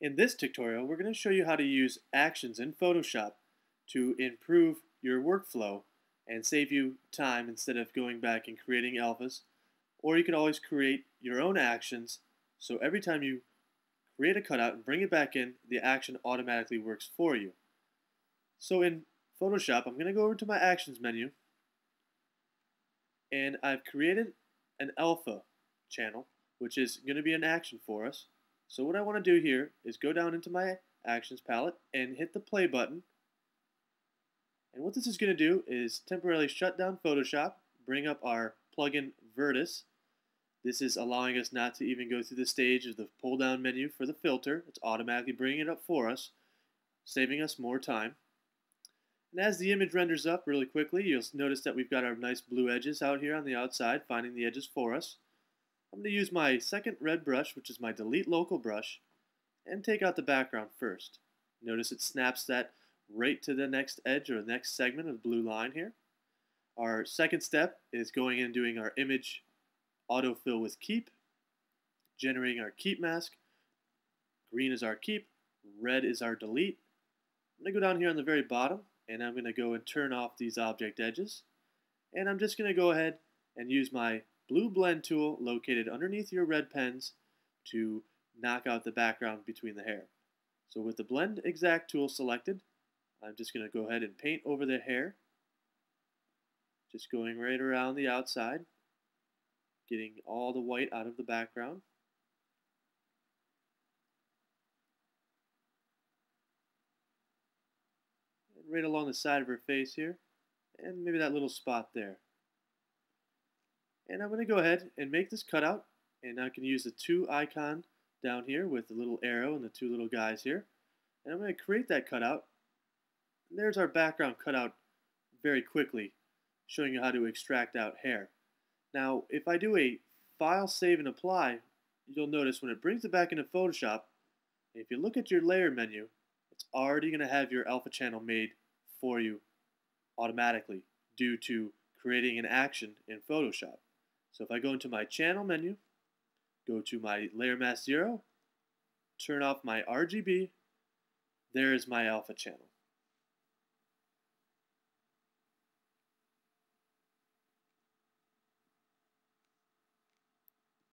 In this tutorial, we're going to show you how to use actions in Photoshop to improve your workflow and save you time instead of going back and creating alphas. Or you can always create your own actions so every time you create a cutout and bring it back in, the action automatically works for you. So in Photoshop, I'm going to go over to my Actions menu and I've created an alpha channel, which is going to be an action for us. So what I want to do here is go down into my actions palette and hit the play button. And what this is going to do is temporarily shut down Photoshop, bring up our plugin Vertus. This is allowing us not to even go through the stage of the pull down menu for the filter. It's automatically bringing it up for us, saving us more time. And as the image renders up really quickly, you'll notice that we've got our nice blue edges out here on the outside, finding the edges for us. I'm going to use my second red brush, which is my delete local brush, and take out the background first. Notice it snaps that right to the next edge or the next segment of the blue line here. Our second step is going in and doing our image autofill with keep, generating our keep mask. Green is our keep, red is our delete. I'm going to go down here on the very bottom and I'm going to go and turn off these object edges. And I'm just going to go ahead and use my blue blend tool located underneath your red pens to knock out the background between the hair. So with the blend exact tool selected, I'm just going to go ahead and paint over the hair, just going right around the outside, getting all the white out of the background. And right along the side of her face here, and maybe that little spot there. And I'm going to go ahead and make this cutout. And I can use the two icon down here with the little arrow and the two little guys here. And I'm going to create that cutout. And there's our background cutout very quickly, showing you how to extract out hair. Now, if I do a file, save, and apply, you'll notice when it brings it back into Photoshop, if you look at your layer menu, it's already going to have your alpha channel made for you automatically due to creating an action in Photoshop. So if I go into my channel menu, go to my layer mask 0, turn off my RGB, there is my alpha channel.